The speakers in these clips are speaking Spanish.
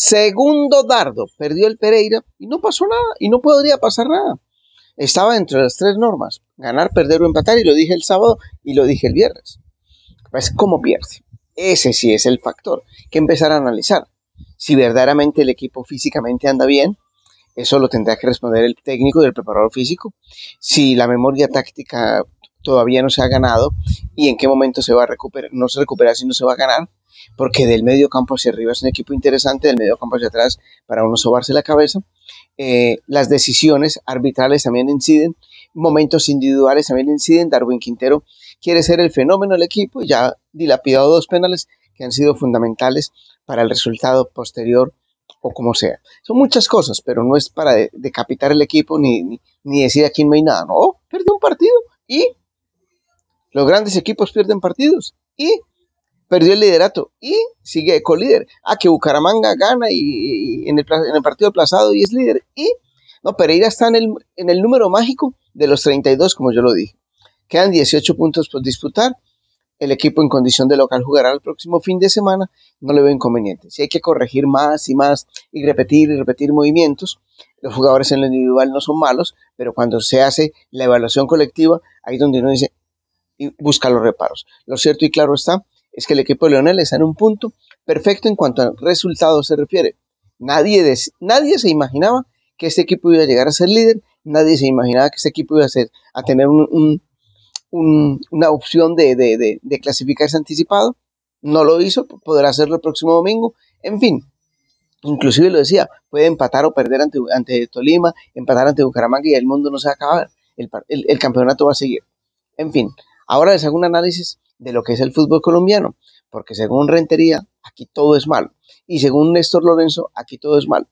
Segundo dardo, perdió el Pereira y no pasó nada, y no podría pasar nada. Estaba entre las tres normas, ganar, perder o empatar, y lo dije el sábado y lo dije el viernes. Es como pierde. Ese sí es el factor que empezar a analizar. Si verdaderamente el equipo físicamente anda bien, eso lo tendrá que responder el técnico y el preparador físico. Si la memoria táctica todavía no se ha ganado y en qué momento se va a recuperar, no se recupera si no se va a ganar, porque del medio campo hacia arriba es un equipo interesante, del medio campo hacia atrás para uno sobarse la cabeza. Eh, las decisiones arbitrales también inciden, momentos individuales también inciden. Darwin Quintero quiere ser el fenómeno del equipo y ya dilapidado dos penales que han sido fundamentales para el resultado posterior o como sea. Son muchas cosas, pero no es para decapitar el equipo ni, ni, decir aquí no hay nada. No, perdió un partido y los grandes equipos pierden partidos y perdió el liderato y sigue co-líder. Ah, que Bucaramanga gana y, en, el, en, el, partido aplazado y es líder. Y no, Pereira está en el, en el número mágico de los 32, como yo lo dije. Quedan 18 puntos por disputar. El equipo en condición de local jugará el próximo fin de semana. No le veo inconveniente. Si hay que corregir más y más y repetir y repetir movimientos, los jugadores en lo individual no son malos, pero cuando se hace la evaluación colectiva, ahí es donde uno dice y busca los reparos. Lo cierto y claro está es que el equipo de Leonel está en un punto perfecto en cuanto a resultados se refiere. Nadie, nadie se imaginaba que este equipo iba a llegar a ser líder, nadie se imaginaba que este equipo iba a, ser, a tener una opción de, clasificarse anticipado. No lo hizo, podrá hacerlo el próximo domingo. En fin, inclusive lo decía, puede empatar o perder ante, Tolima, empatar ante Bucaramanga y el mundo no se va a acabar. el campeonato va a seguir. En fin, ahora les hago un análisis de lo que es el fútbol colombiano, porque según Rentería, aquí todo es malo. Y según Néstor Lorenzo, aquí todo es malo.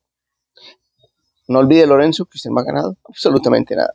No olvide Lorenzo que usted no ha ganado absolutamente nada.